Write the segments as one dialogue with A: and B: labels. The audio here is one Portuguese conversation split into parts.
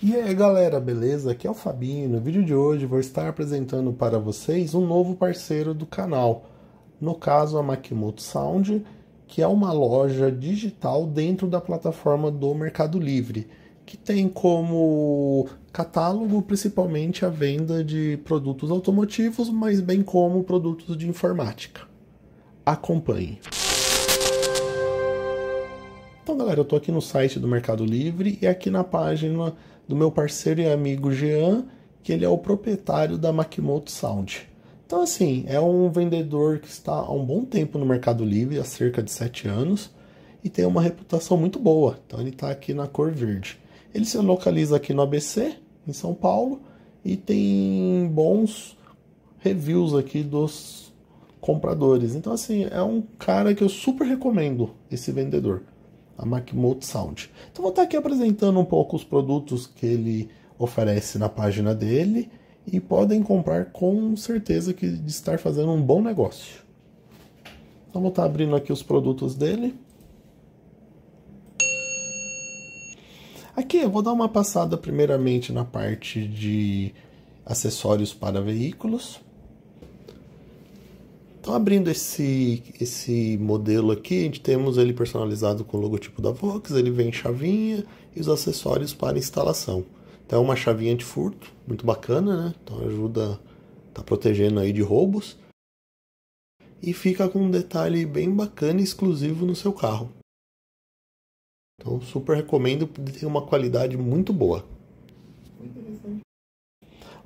A: E aí galera, beleza? Aqui é o Fabinho. No vídeo de hoje vou estar apresentando para vocês um novo parceiro do canal. No caso, a Makimoto Sound, que é uma loja digital dentro da plataforma do Mercado Livre, que tem como catálogo principalmente a venda de produtos automotivos, mas bem como produtos de informática. Acompanhe. Então, galera, eu estou aqui no site do Mercado Livre e aqui na página do meu parceiro e amigo Jean, que ele é o proprietário da Makimoto Sound. Então, assim, é um vendedor que está há um bom tempo no Mercado Livre, há cerca de 7 anos, e tem uma reputação muito boa. Então, ele está aqui na cor verde. Ele se localiza aqui no ABC, em São Paulo, e tem bons reviews aqui dos compradores. Então, assim, é um cara que eu super recomendo, esse vendedor a Makimoto Sound. Então vou estar aqui apresentando um pouco os produtos que ele oferece na página dele e podem comprar com certeza que de estar fazendo um bom negócio. Então vou estar abrindo aqui os produtos dele. Aqui eu vou dar uma passada primeiramente na parte de acessórios para veículos. Então, abrindo esse, esse modelo aqui, a gente temos ele personalizado com o logotipo da Vox, ele vem chavinha e os acessórios para instalação. Então, é uma chavinha de furto, muito bacana, né? Então, ajuda, tá protegendo aí de roubos. E fica com um detalhe bem bacana e exclusivo no seu carro. Então, super recomendo, tem uma qualidade muito boa.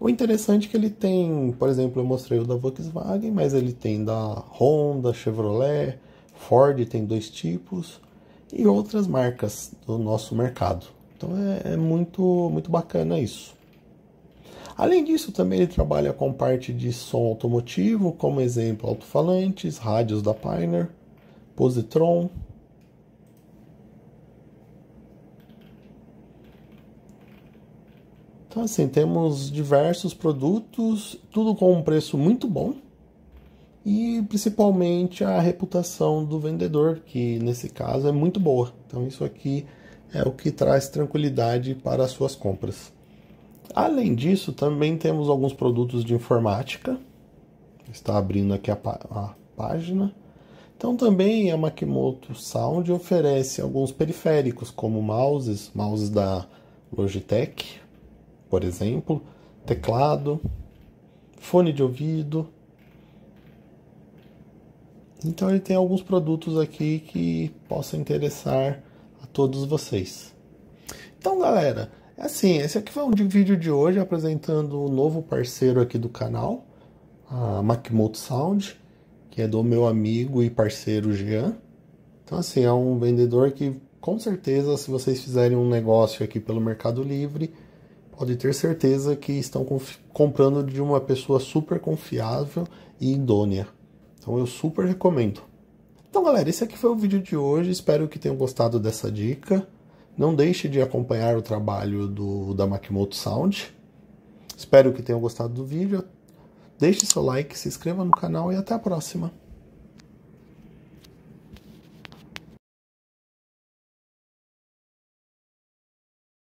A: O interessante é que ele tem, por exemplo, eu mostrei o da Volkswagen, mas ele tem da Honda, Chevrolet, Ford tem dois tipos e outras marcas do nosso mercado. Então é, é muito, muito bacana isso. Além disso, também ele trabalha com parte de som automotivo, como exemplo, alto-falantes, rádios da Pioneer, Positron, Então, assim, temos diversos produtos, tudo com um preço muito bom e principalmente a reputação do vendedor, que nesse caso é muito boa. Então, isso aqui é o que traz tranquilidade para as suas compras. Além disso, também temos alguns produtos de informática. Está abrindo aqui a, a página. Então, também a Makimoto Sound oferece alguns periféricos, como mouses, mouses da Logitech, por exemplo, teclado, fone de ouvido. Então ele tem alguns produtos aqui que possam interessar a todos vocês. Então, galera, é assim, esse aqui foi um vídeo de hoje apresentando o um novo parceiro aqui do canal, a Makimoto Sound, que é do meu amigo e parceiro Jean. Então, assim, é um vendedor que, com certeza, se vocês fizerem um negócio aqui pelo Mercado Livre, pode ter certeza que estão comprando de uma pessoa super confiável e idônea. Então eu super recomendo. Então galera, esse aqui foi o vídeo de hoje, espero que tenham gostado dessa dica. Não deixe de acompanhar o trabalho do, da Makimoto Sound. Espero que tenham gostado do vídeo. Deixe seu like, se inscreva no canal e até a próxima.